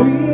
ruim.